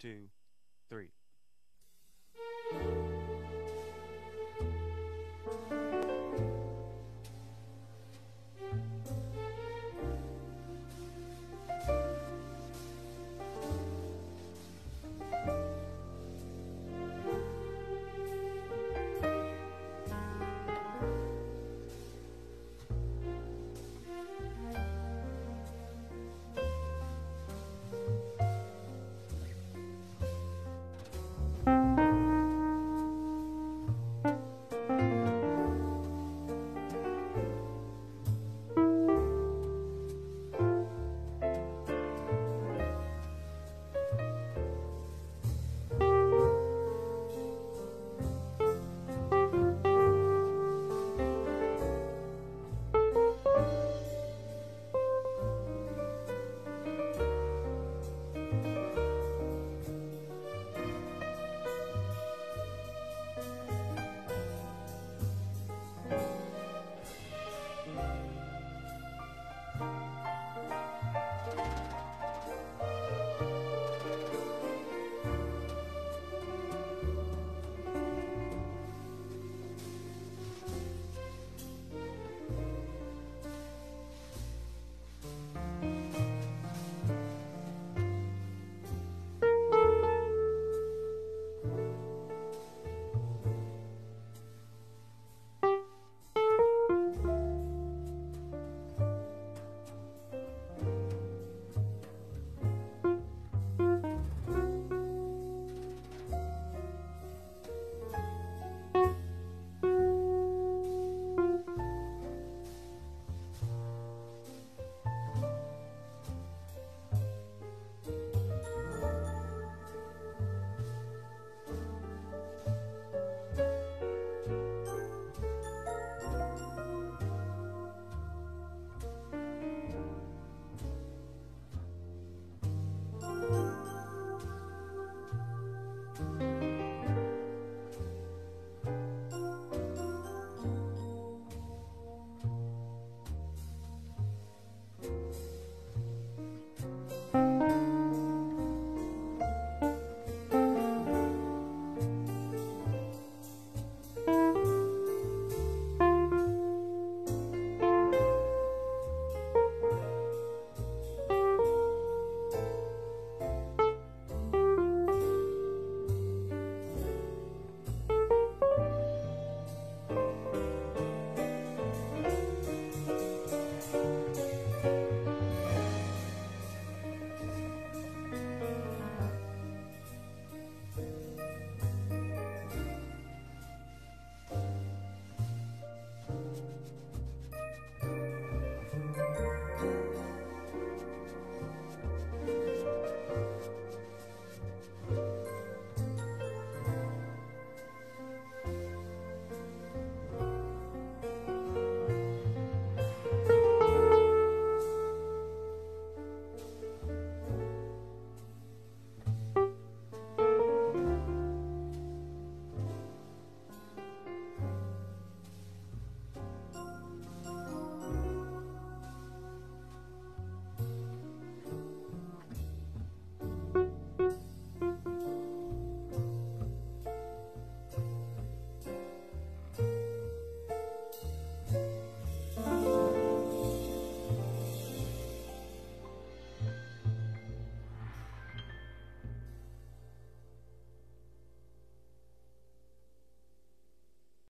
two, three.